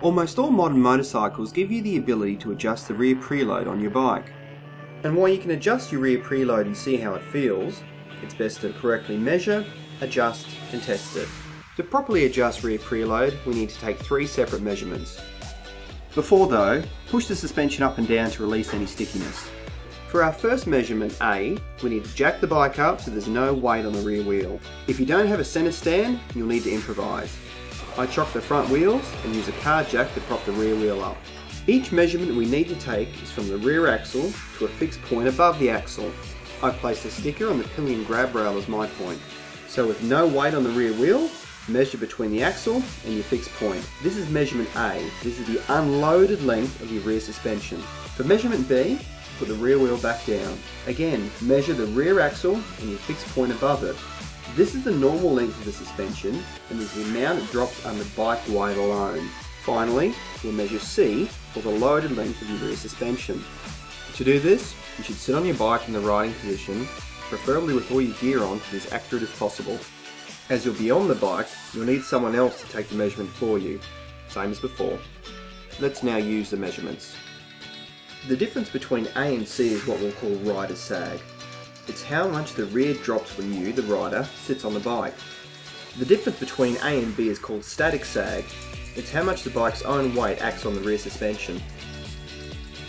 Almost all modern motorcycles give you the ability to adjust the rear preload on your bike. And while you can adjust your rear preload and see how it feels, it's best to correctly measure, adjust and test it. To properly adjust rear preload, we need to take three separate measurements. Before though, push the suspension up and down to release any stickiness. For our first measurement A, we need to jack the bike up so there's no weight on the rear wheel. If you don't have a centre stand, you'll need to improvise. I chock the front wheels and use a car jack to prop the rear wheel up. Each measurement we need to take is from the rear axle to a fixed point above the axle. I've placed a sticker on the pillion grab rail as my point. So with no weight on the rear wheel, measure between the axle and your fixed point. This is measurement A. This is the unloaded length of your rear suspension. For measurement B, put the rear wheel back down. Again, measure the rear axle and your fixed point above it. This is the normal length of the suspension and is the amount it drops under bike weight alone. Finally, we'll measure C, or the loaded length of your rear suspension. To do this, you should sit on your bike in the riding position, preferably with all your gear on to be as accurate as possible. As you'll be on the bike, you'll need someone else to take the measurement for you, same as before. Let's now use the measurements. The difference between A and C is what we'll call rider sag. It's how much the rear drops when you, the rider, sits on the bike. The difference between A and B is called static sag. It's how much the bike's own weight acts on the rear suspension.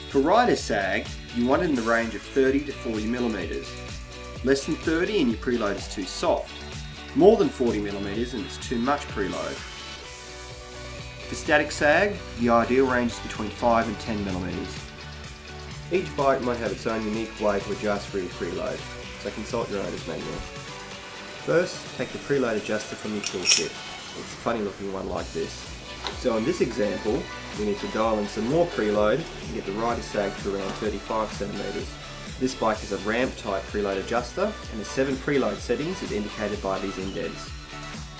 For rider sag, you want it in the range of 30 to 40 millimeters. Less than 30 and your preload is too soft. More than 40 millimeters and it's too much preload. For static sag, the ideal range is between 5 and 10 millimeters. Each bike might have its own unique way to adjust for your preload, so consult your owner's manual. First, take the preload adjuster from your toolkit. It's a funny looking one like this. So in this example, we need to dial in some more preload and get the rider sag to around 35 centimeters. This bike has a ramp type preload adjuster and has 7 preload settings as indicated by these indents.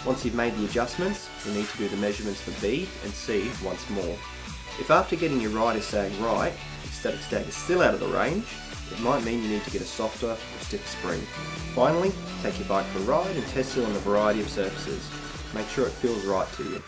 Once you've made the adjustments, you'll need to do the measurements for B and C once more. If after getting your rider sag right, your static sag is still out of the range, it might mean you need to get a softer or stiffer spring. Finally, take your bike for a ride and test it on a variety of surfaces. Make sure it feels right to you.